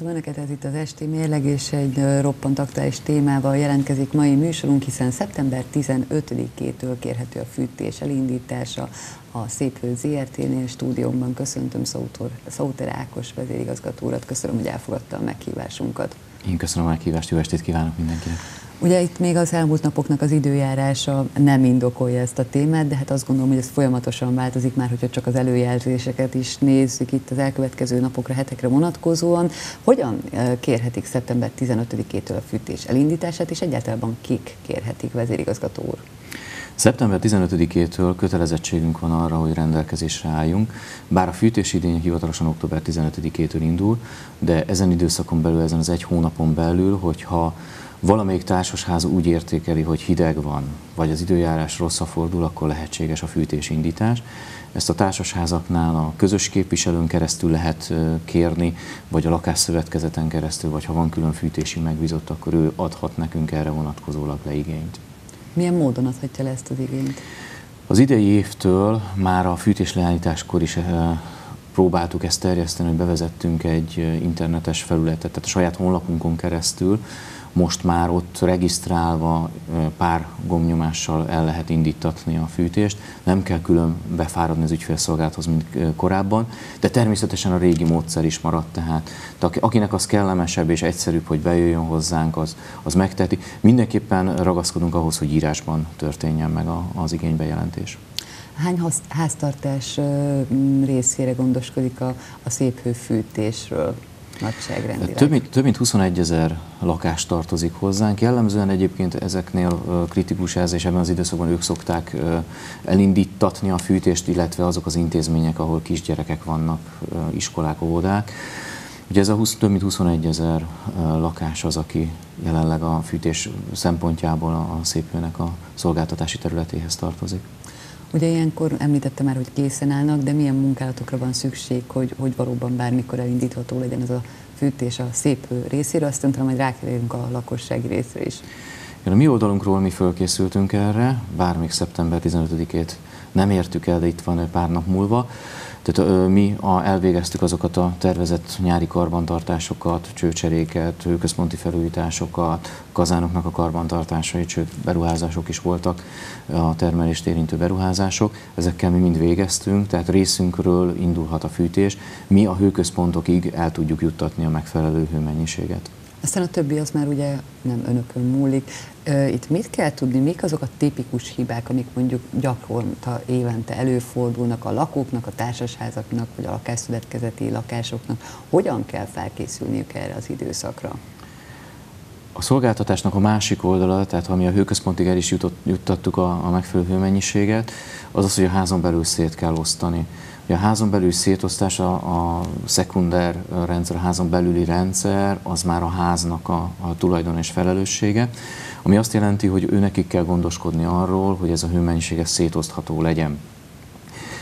Köszöntöm Önöket, ez itt az Esti Mérleg, és egy roppant aktuális témával jelentkezik mai műsorunk, hiszen szeptember 15-től kérhető a fűtés elindítása a Széphő ZRT-nél stúdiómban. Köszöntöm Szautor, Szauter Ákos vezérigazgató urat, köszönöm, hogy elfogadta a meghívásunkat. Én köszönöm a meghívást, jó estét kívánok mindenkinek! Ugye itt még az elmúlt napoknak az időjárása nem indokolja ezt a témát, de hát azt gondolom, hogy ez folyamatosan változik már, hogyha csak az előjelzéseket is nézzük itt az elkövetkező napokra, hetekre vonatkozóan. Hogyan kérhetik szeptember 15-től a fűtés elindítását, és egyáltalán kik kérhetik, vezérigazgató úr? Szeptember 15-től kötelezettségünk van arra, hogy rendelkezésre álljunk, bár a fűtési idény hivatalosan október 15-től indul, de ezen időszakon belül, ezen az egy hónapon belül, hogyha valamelyik társasház úgy értékeli, hogy hideg van, vagy az időjárás rossza fordul, akkor lehetséges a fűtés indítás. Ezt a társasházaknál a közös képviselőn keresztül lehet kérni, vagy a lakásszövetkezeten keresztül, vagy ha van külön fűtési megbízott, akkor ő adhat nekünk erre vonatkozólag le igényt. Milyen módon adhatja le ezt az igényt? Az idei évtől már a fűtés leállításkor is próbáltuk ezt terjeszteni, hogy bevezettünk egy internetes felületet, tehát a saját honlapunkon keresztül, most már ott regisztrálva pár gombnyomással el lehet indítatni a fűtést, nem kell külön befáradni az ügyfélszolgálathoz, mint korábban, de természetesen a régi módszer is maradt, tehát akinek az kellemesebb és egyszerűbb, hogy bejöjjön hozzánk, az, az megteheti. Mindenképpen ragaszkodunk ahhoz, hogy írásban történjen meg az igénybejelentés. Hány háztartás részére gondoskodik a, a szép hőfűtésről? Nagyságrendileg? Több mint, több mint 21 ezer lakás tartozik hozzánk. Jellemzően egyébként ezeknél kritikus ez, és ebben az időszakban ők szokták elindítatni a fűtést, illetve azok az intézmények, ahol kisgyerekek vannak, iskolák, óvodák. Ugye ez a 20, több mint 21 ezer lakás az, aki jelenleg a fűtés szempontjából a szépőnek a szolgáltatási területéhez tartozik. Ugye ilyenkor említette már, hogy készen állnak, de milyen munkálatokra van szükség, hogy, hogy valóban bármikor elindítható legyen ez a fűtés a szép részére, azt tudom, hogy rákerülünk a lakossági részre is. A mi oldalunkról mi fölkészültünk erre, bár még szeptember 15-ét nem értük el, de itt van pár nap múlva. Tehát mi a, elvégeztük azokat a tervezett nyári karbantartásokat, csőcseréket, központi felújításokat, kazánoknak a karbantartásai, sőt beruházások is voltak, a termelést érintő beruházások. Ezekkel mi mind végeztünk, tehát részünkről indulhat a fűtés. Mi a hőközpontokig el tudjuk juttatni a megfelelő hőmennyiséget. Aztán a többi az már ugye nem önökön múlik. Itt mit kell tudni, mik azok a tipikus hibák, amik mondjuk gyakorta évente előfordulnak a lakóknak, a társasházaknak, vagy a lakásszületkezeti lakásoknak? Hogyan kell felkészülniük erre az időszakra? A szolgáltatásnak a másik oldala, tehát ami a hőközpontig el is jutott, juttattuk a, a megfelelő hőmennyiséget, az az, hogy a házon belül szét kell osztani. A házon belül szétosztás, a, a szekunder rendszer, a házon belüli rendszer, az már a háznak a, a tulajdon és felelőssége, ami azt jelenti, hogy őnekik kell gondoskodni arról, hogy ez a hőmennyisége szétosztható legyen.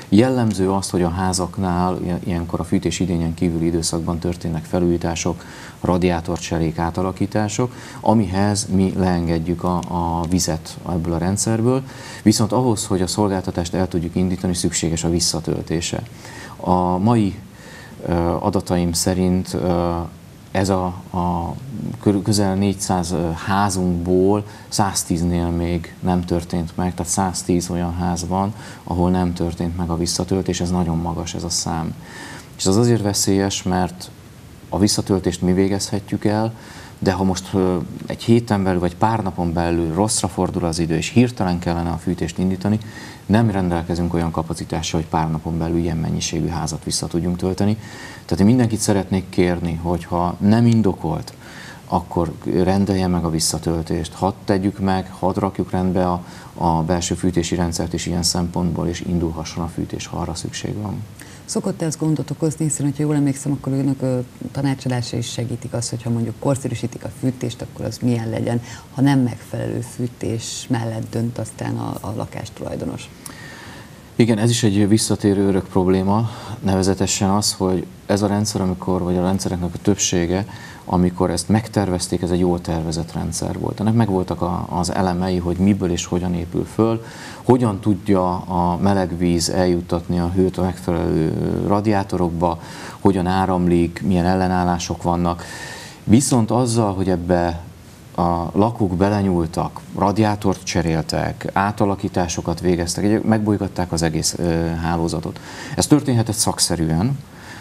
Jellemző azt, hogy a házaknál ilyenkor a fűtés idényen kívüli időszakban történnek felújítások, radiátorcserék, átalakítások, amihez mi leengedjük a, a vizet ebből a rendszerből, viszont ahhoz, hogy a szolgáltatást el tudjuk indítani, szükséges a visszatöltése. A mai adataim szerint ez a, a közel 400 házunkból 110-nél még nem történt meg, tehát 110 olyan ház van, ahol nem történt meg a visszatöltés, ez nagyon magas ez a szám. És az azért veszélyes, mert a visszatöltést mi végezhetjük el, de ha most egy héten belül vagy pár napon belül rosszra fordul az idő, és hirtelen kellene a fűtést indítani, nem rendelkezünk olyan kapacitással, hogy pár napon belül ilyen mennyiségű házat vissza tudjunk tölteni. Tehát én mindenkit szeretnék kérni, hogy ha nem indokolt, akkor rendelje meg a visszatöltést, hadd tegyük meg, hadd rakjuk rendbe a, a belső fűtési rendszert is ilyen szempontból, és indulhasson a fűtés, ha arra szükség van. Szokott ez gondot okozni, hiszen hogyha jól emlékszem, akkor önök tanácsadása is segítik azt, hogyha mondjuk korszerűsítik a fűtést, akkor az milyen legyen, ha nem megfelelő fűtés mellett dönt aztán a, a lakástulajdonos. Igen, ez is egy visszatérő örök probléma, nevezetesen az, hogy ez a rendszer, amikor, vagy a rendszereknek a többsége, amikor ezt megtervezték, ez egy jól tervezett rendszer volt. Ennek megvoltak a, az elemei, hogy miből és hogyan épül föl, hogyan tudja a meleg víz eljuttatni a hőt a megfelelő radiátorokba, hogyan áramlik, milyen ellenállások vannak. Viszont azzal, hogy ebbe a lakók belenyúltak, radiátort cseréltek, átalakításokat végeztek, megbolygatták az egész hálózatot. Ez történhetett szakszerűen,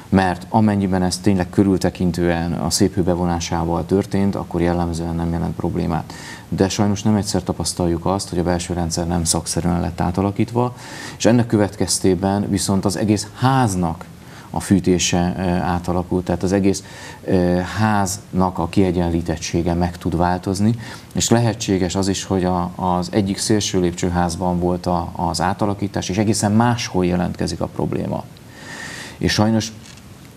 mert amennyiben ez tényleg körültekintően a szép bevonásával történt, akkor jellemzően nem jelent problémát. De sajnos nem egyszer tapasztaljuk azt, hogy a belső rendszer nem szakszerűen lett átalakítva, és ennek következtében viszont az egész háznak a fűtése átalakult, tehát az egész háznak a kiegyenlítettsége meg tud változni, és lehetséges az is, hogy a, az egyik szélső lépcsőházban volt a, az átalakítás, és egészen máshol jelentkezik a probléma. És sajnos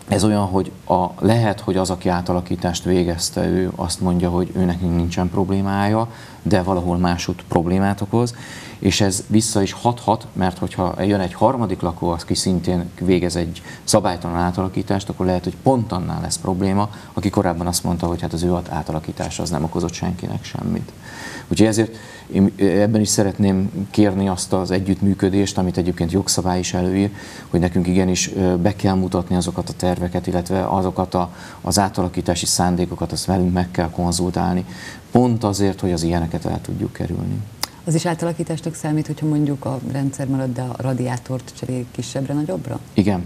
ez olyan, hogy a, lehet, hogy az, aki átalakítást végezte, ő azt mondja, hogy őnek nincsen problémája, de valahol másút problémát okoz, és ez vissza is hathat, mert hogyha jön egy harmadik lakó, aki szintén végez egy szabálytalan átalakítást, akkor lehet, hogy pont annál lesz probléma, aki korábban azt mondta, hogy hát az ő átalakítása az nem okozott senkinek semmit. Úgyhogy ezért én ebben is szeretném kérni azt az együttműködést, amit egyébként jogszabály is előír, hogy nekünk igenis be kell mutatni azokat a terveket, illetve azokat a, az átalakítási szándékokat, azt velünk meg kell konzultálni, pont azért, hogy az ilyeneket el tudjuk kerülni. Az is átalakításnak számít, hogyha mondjuk a rendszer marad, de a radiátort cserél kisebbre, nagyobbra? Igen.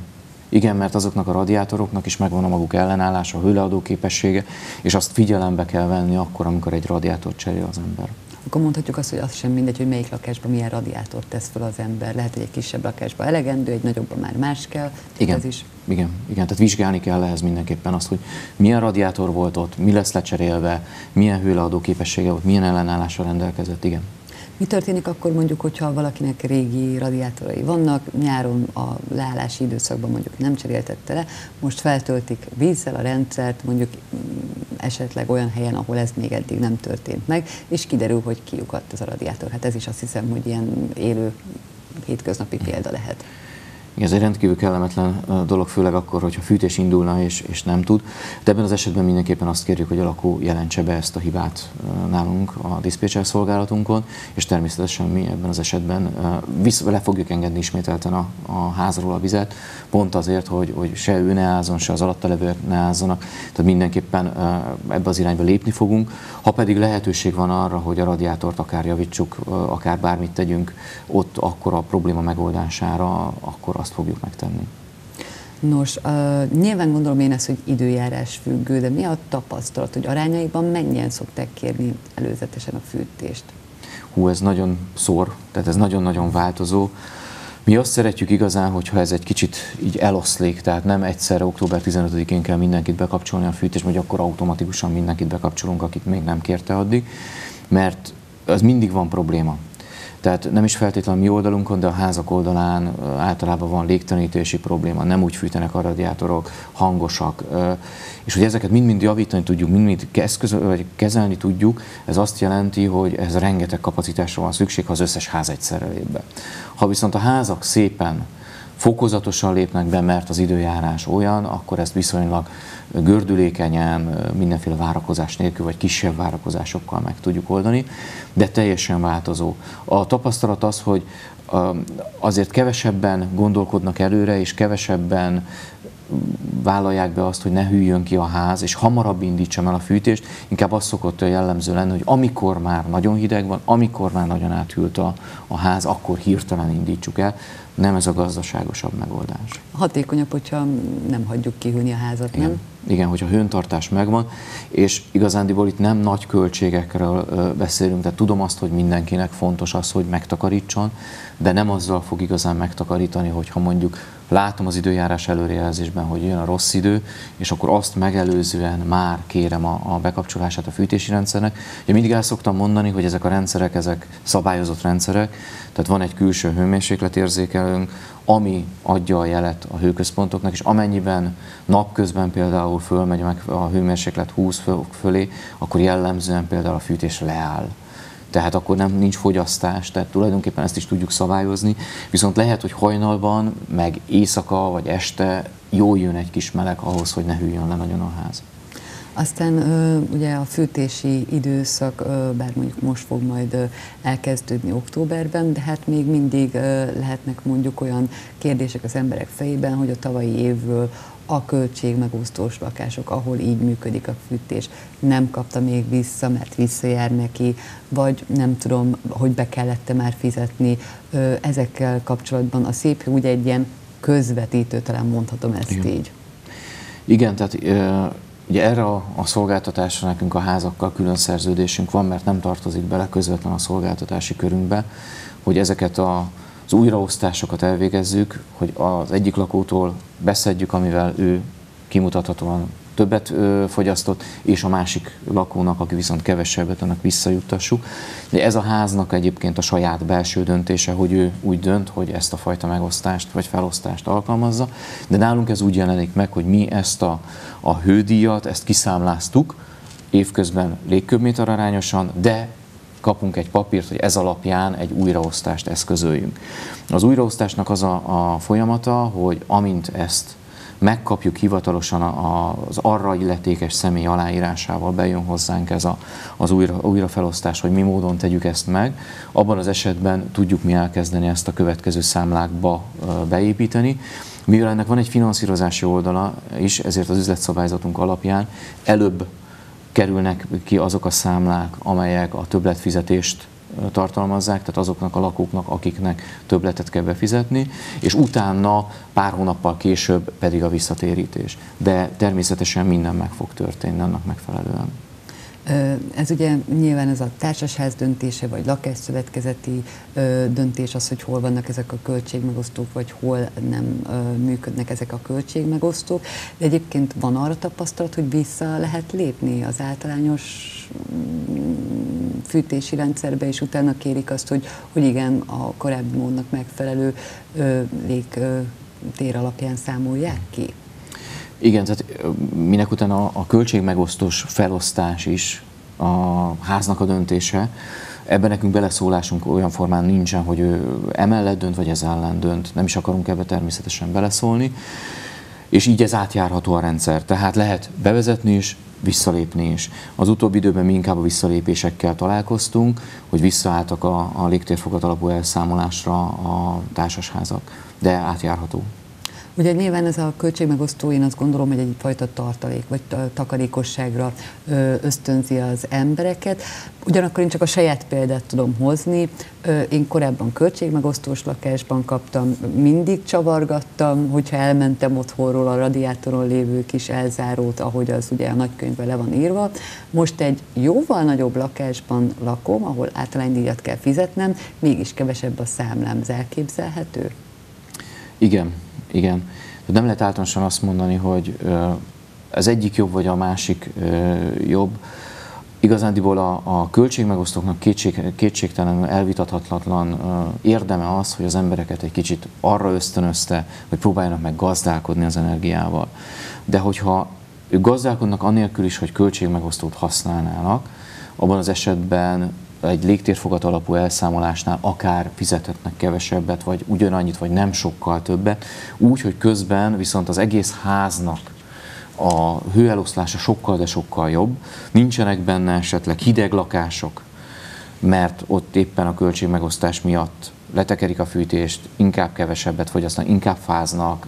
Igen, mert azoknak a radiátoroknak is megvan a maguk ellenállása, a hőleadó képessége, és azt figyelembe kell venni akkor, amikor egy radiátort cserél az ember. Akkor mondhatjuk azt, hogy az sem mindegy, hogy melyik lakásban milyen radiátort tesz fel az ember. Lehet, hogy egy kisebb lakásban elegendő, egy nagyobban már más kell. Igen. Ez is. Igen, igen, tehát vizsgálni kell ehhez mindenképpen azt, hogy milyen radiátor volt ott, mi lesz lecserélve, milyen hőleadó képessége volt, milyen ellenállással rendelkezett, igen. Mi történik akkor mondjuk, hogyha valakinek régi radiátorai vannak, nyáron a leállási időszakban mondjuk nem cseréltette le, most feltöltik vízzel a rendszert, mondjuk mm, esetleg olyan helyen, ahol ez még eddig nem történt meg, és kiderül, hogy kiukadt ez a radiátor. Hát ez is azt hiszem, hogy ilyen élő hétköznapi példa lehet. Ez egy rendkívül kellemetlen dolog, főleg akkor, hogyha fűtés indulna és, és nem tud. De ebben az esetben mindenképpen azt kérjük, hogy a lakó jelentse be ezt a hibát nálunk a diszpécser szolgálatunkon, és természetesen mi ebben az esetben vissza, le fogjuk engedni ismételten a, a házról a vizet, pont azért, hogy, hogy se ő ne ázzon, se az alatta levők ne ázzanak. Tehát mindenképpen ebbe az irányba lépni fogunk. Ha pedig lehetőség van arra, hogy a radiátort akár javítsuk, akár bármit tegyünk ott, akkor a probléma megoldására, akkor azt fogjuk megtenni. Nos, uh, nyilván gondolom én ezt, hogy időjárás függő, de mi a tapasztalat, hogy arányaiban mennyien szokták kérni előzetesen a fűtést? Hú, ez nagyon szor, tehát ez nagyon-nagyon változó. Mi azt szeretjük igazán, hogyha ez egy kicsit így eloszlik, tehát nem egyszerre október 15-én kell mindenkit bekapcsolni a fűtést, vagy akkor automatikusan mindenkit bekapcsolunk, akit még nem kérte addig, mert az mindig van probléma. Tehát nem is feltétlenül mi oldalunkon, de a házak oldalán általában van légtanítési probléma, nem úgy fűtenek a radiátorok, hangosak, és hogy ezeket mind-mind javítani tudjuk, mind-mind kezelni tudjuk, ez azt jelenti, hogy ez rengeteg kapacitásra van szükség, ha az összes ház egyszerre lép be. Ha viszont a házak szépen fokozatosan lépnek be, mert az időjárás olyan, akkor ezt viszonylag gördülékenyen, mindenféle várakozás nélkül, vagy kisebb várakozásokkal meg tudjuk oldani, de teljesen változó. A tapasztalat az, hogy azért kevesebben gondolkodnak előre, és kevesebben vállalják be azt, hogy ne hűljön ki a ház, és hamarabb indítsam el a fűtést, inkább az szokott jellemző lenni, hogy amikor már nagyon hideg van, amikor már nagyon áthűlt a, a ház, akkor hirtelen indítsuk el. Nem ez a gazdaságosabb megoldás. Hatékonyabb, hogyha nem hagyjuk kihűlni a házat, Igen. nem? Igen, hogyha hőntartás megvan, és igazándiból itt nem nagy költségekről beszélünk, de tudom azt, hogy mindenkinek fontos az, hogy megtakarítson, de nem azzal fog igazán megtakarítani, hogyha mondjuk látom az időjárás előrejelzésben, hogy jön a rossz idő, és akkor azt megelőzően már kérem a, a bekapcsolását a fűtési rendszernek. Én mindig el szoktam mondani, hogy ezek a rendszerek, ezek szabályozott rendszerek, tehát van egy külső hőmérsékletérzékelőnk, ami adja a jelet a hőközpontoknak, és amennyiben napközben például fölmegy meg a hőmérséklet 20 fok fölé, akkor jellemzően például a fűtés leáll. Tehát akkor nem nincs fogyasztás, tehát tulajdonképpen ezt is tudjuk szabályozni, viszont lehet, hogy hajnalban, meg éjszaka vagy este jól jön egy kis meleg ahhoz, hogy ne hűljön le nagyon a ház. Aztán ugye a fűtési időszak, bár mondjuk most fog majd elkezdődni októberben, de hát még mindig lehetnek mondjuk olyan kérdések az emberek fejében, hogy a tavalyi évből a költségmegosztós lakások, ahol így működik a fűtés, nem kapta még vissza, mert visszajár neki, vagy nem tudom, hogy be kellett már fizetni. Ezekkel kapcsolatban a szép ugye egy ilyen közvetítő, talán mondhatom ezt Igen. így. Igen, tehát Ugye erre a, a szolgáltatásra nekünk a házakkal külön szerződésünk van, mert nem tartozik bele közvetlen a szolgáltatási körünkbe, hogy ezeket a, az újraosztásokat elvégezzük, hogy az egyik lakótól beszedjük, amivel ő kimutathatóan többet ö, fogyasztott, és a másik lakónak, aki viszont kevesebbet, annak visszajuttassuk. De ez a háznak egyébként a saját belső döntése, hogy ő úgy dönt, hogy ezt a fajta megosztást vagy felosztást alkalmazza. De nálunk ez úgy jelenik meg, hogy mi ezt a, a hődíjat, ezt kiszámláztuk, évközben légköbméter arányosan, de kapunk egy papírt, hogy ez alapján egy újraosztást eszközöljünk. Az újraosztásnak az a, a folyamata, hogy amint ezt megkapjuk hivatalosan az arra illetékes személy aláírásával, bejön hozzánk ez a, az újra, újrafelosztás, hogy mi módon tegyük ezt meg. Abban az esetben tudjuk mi elkezdeni ezt a következő számlákba beépíteni. Mivel ennek van egy finanszírozási oldala is, ezért az üzletszabályzatunk alapján előbb kerülnek ki azok a számlák, amelyek a többletfizetést tartalmazzák, tehát azoknak a lakóknak, akiknek többletet kell befizetni, és utána pár hónappal később pedig a visszatérítés. De természetesen minden meg fog történni annak megfelelően. Ez ugye nyilván ez a társasház döntése, vagy lakásszövetkezeti döntés az, hogy hol vannak ezek a költségmegosztók, vagy hol nem működnek ezek a költségmegosztók. De egyébként van arra tapasztalat, hogy vissza lehet lépni az általányos mm, fűtési rendszerbe, és utána kérik azt, hogy, hogy igen, a korábbi módnak megfelelő légtér alapján számolják ki. Igen, tehát minek a, a költségmegosztós felosztás is a háznak a döntése, ebben nekünk beleszólásunk olyan formán nincsen, hogy ő emellett dönt, vagy ez ellen dönt. Nem is akarunk ebbe természetesen beleszólni. És így ez átjárható a rendszer. Tehát lehet bevezetni is, visszalépni is. Az utóbbi időben mi inkább a visszalépésekkel találkoztunk, hogy visszaálltak a, a légtérfogat alapú elszámolásra a társasházak, de átjárható. Ugye nyilván ez a költségmegosztó, én azt gondolom, hogy egyfajta tartalék vagy takarékosságra ösztönzi az embereket. Ugyanakkor én csak a saját példát tudom hozni. Én korábban költségmegosztós lakásban kaptam, mindig csavargattam, hogyha elmentem otthonról a radiátoron lévő kis elzárót, ahogy az ugye a nagykönyvben le van írva. Most egy jóval nagyobb lakásban lakom, ahol általánydíjat kell fizetnem, mégis kevesebb a számlám. Ez elképzelhető? Igen, igen. Nem lehet általánosan azt mondani, hogy az egyik jobb, vagy a másik jobb. Igazándiból a, a költségmegosztóknak kétség, kétségtelenül elvitathatatlan érdeme az, hogy az embereket egy kicsit arra ösztönözte, hogy próbáljanak meg gazdálkodni az energiával. De hogyha ők gazdálkodnak anélkül is, hogy költségmegosztót használnának, abban az esetben egy légtérfogat alapú elszámolásnál akár fizethetnek kevesebbet, vagy ugyanannyit, vagy nem sokkal többet, úgy, hogy közben viszont az egész háznak a hőeloszlása sokkal, de sokkal jobb. Nincsenek benne esetleg hideg lakások, mert ott éppen a költségmegosztás miatt letekerik a fűtést, inkább kevesebbet fogyasztanak, inkább fáznak,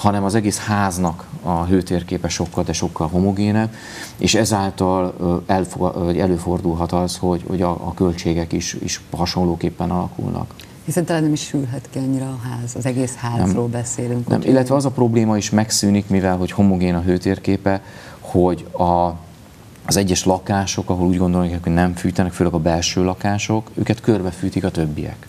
hanem az egész háznak a hőtérképe sokkal, de sokkal homogénebb, és ezáltal előfordulhat az, hogy, hogy a, a költségek is, is hasonlóképpen alakulnak. Hiszen talán nem is sülhet ki annyira a ház, az egész házról nem, beszélünk. Nem, illetve az a probléma is megszűnik, mivel hogy homogén a hőtérképe, hogy a, az egyes lakások, ahol úgy gondolják, hogy nem fűtenek, főleg a belső lakások, őket körbefűtik a többiek.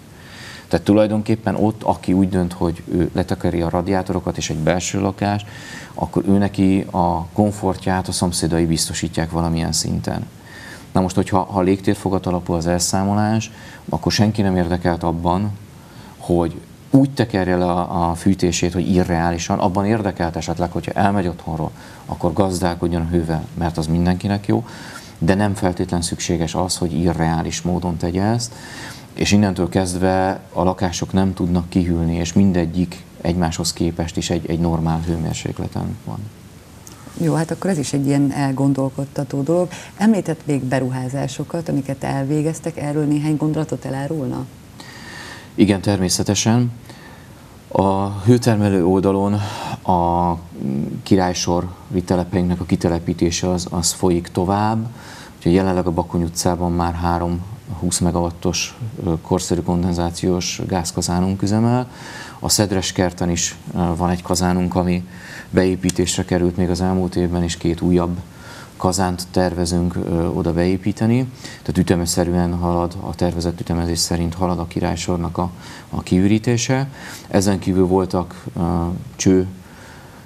Tehát tulajdonképpen ott, aki úgy dönt, hogy ő letakari a radiátorokat és egy belső lakás, akkor ő neki a komfortját a szomszédai biztosítják valamilyen szinten. Na most, hogyha ha légtérfogat alapú az elszámolás, akkor senki nem érdekelt abban, hogy úgy tekerje le a, a fűtését, hogy irreálisan, abban érdekelt esetleg, hogyha elmegy otthonról, akkor gazdálkodjon a hővel, mert az mindenkinek jó, de nem feltétlen szükséges az, hogy irreális módon tegye ezt, és innentől kezdve a lakások nem tudnak kihűlni, és mindegyik egymáshoz képest is egy, egy normál hőmérsékleten van. Jó, hát akkor ez is egy ilyen elgondolkodtató dolog. Említett még beruházásokat, amiket elvégeztek, erről néhány gondolatot elárulna? Igen, természetesen. A hőtermelő oldalon a királysor vitelepeinknek a kitelepítése az, az folyik tovább. Ugye jelenleg a Bakony utcában már három 20 megawattos korszerű kondenzációs gázkazánunk üzemel. A Szedres kerten is van egy kazánunk, ami beépítésre került még az elmúlt évben, és két újabb kazánt tervezünk oda beépíteni. Tehát ütemeszerűen halad, a tervezett ütemezés szerint halad a királysornak a, a kiürítése. Ezen kívül voltak ö, cső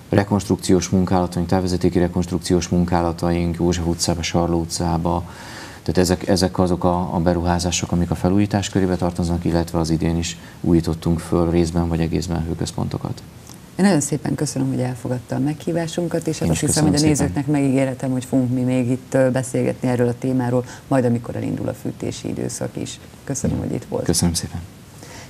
rekonstrukciós munkálataink, távvezetéki rekonstrukciós munkálataink József utcába, Sarló utcába, tehát ezek, ezek azok a, a beruházások, amik a felújítás körébe tartoznak, illetve az idén is újítottunk föl részben vagy egészben hőközpontokat. Én nagyon szépen köszönöm, hogy elfogadta a meghívásunkat, és hát azt hiszem, hogy a nézőknek szépen. megígéretem, hogy fogunk mi még itt beszélgetni erről a témáról, majd amikor elindul a fűtési időszak is. Köszönöm, hogy itt volt. Köszönöm szépen.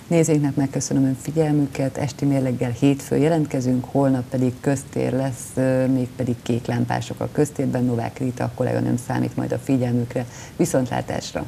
Nézőinknek megköszönöm ön figyelmüket, esti mérleggel hétfő jelentkezünk, holnap pedig köztér lesz, mégpedig kék lámpások a köztérben, Novák Rita, kolléganőm számít majd a figyelmükre. Viszontlátásra!